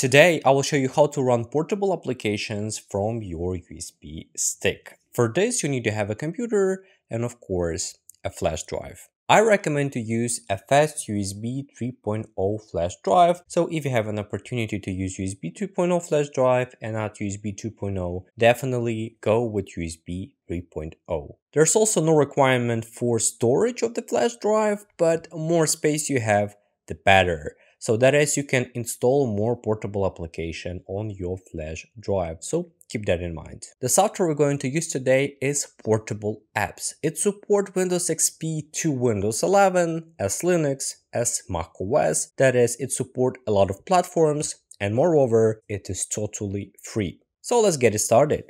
Today, I will show you how to run portable applications from your USB stick. For this, you need to have a computer and of course, a flash drive. I recommend to use a fast USB 3.0 flash drive. So if you have an opportunity to use USB 2.0 flash drive and not USB 2.0, definitely go with USB 3.0. There's also no requirement for storage of the flash drive, but more space you have, the better so that is you can install more portable application on your flash drive. So keep that in mind. The software we're going to use today is Portable Apps. It supports Windows XP to Windows 11, as Linux, as Mac OS. That is, it supports a lot of platforms and moreover, it is totally free. So let's get it started.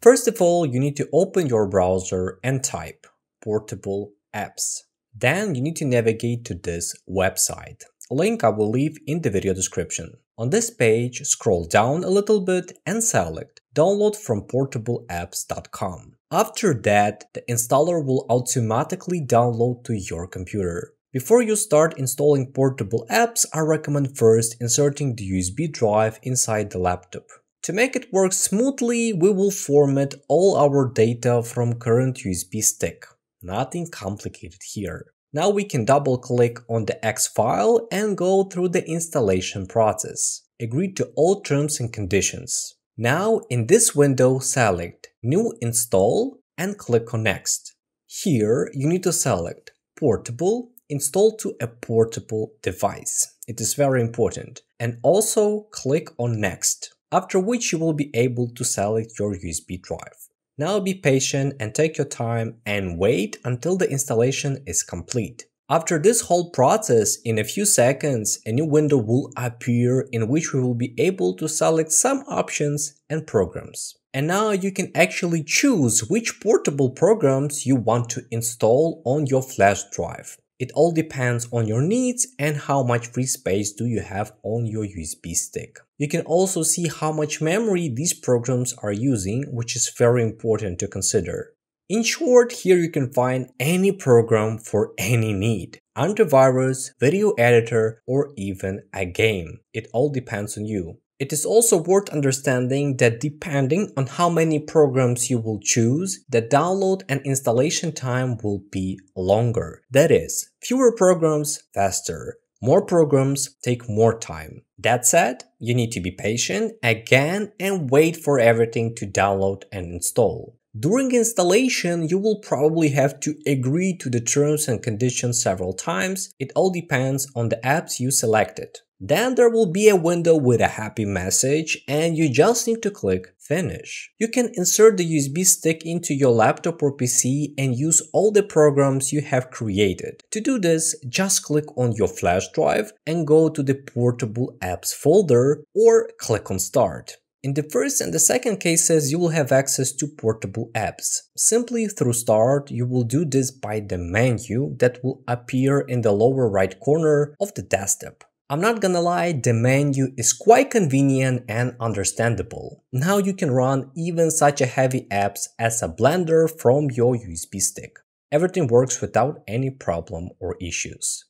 First of all, you need to open your browser and type Portable Apps. Then you need to navigate to this website. Link I will leave in the video description. On this page, scroll down a little bit and select Download from portableapps.com. After that, the installer will automatically download to your computer. Before you start installing portable apps, I recommend first inserting the USB drive inside the laptop. To make it work smoothly, we will format all our data from current USB stick. Nothing complicated here. Now we can double click on the X file and go through the installation process. Agree to all terms and conditions. Now in this window select New Install and click on Next. Here you need to select Portable, install to a portable device. It is very important. And also click on Next, after which you will be able to select your USB drive. Now be patient and take your time and wait until the installation is complete. After this whole process, in a few seconds, a new window will appear in which we will be able to select some options and programs. And now you can actually choose which portable programs you want to install on your flash drive. It all depends on your needs and how much free space do you have on your USB stick. You can also see how much memory these programs are using, which is very important to consider. In short, here you can find any program for any need. Antivirus, video editor, or even a game. It all depends on you. It is also worth understanding that depending on how many programs you will choose, the download and installation time will be longer. That is, fewer programs faster. More programs take more time. That said, you need to be patient again and wait for everything to download and install. During installation, you will probably have to agree to the terms and conditions several times. It all depends on the apps you selected. Then there will be a window with a happy message and you just need to click finish. You can insert the USB stick into your laptop or PC and use all the programs you have created. To do this, just click on your flash drive and go to the portable apps folder or click on start. In the first and the second cases, you will have access to portable apps. Simply through Start, you will do this by the menu that will appear in the lower right corner of the desktop. I'm not gonna lie, the menu is quite convenient and understandable. Now you can run even such a heavy apps as a Blender from your USB stick. Everything works without any problem or issues.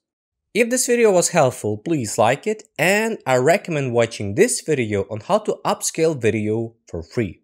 If this video was helpful, please like it and I recommend watching this video on how to upscale video for free.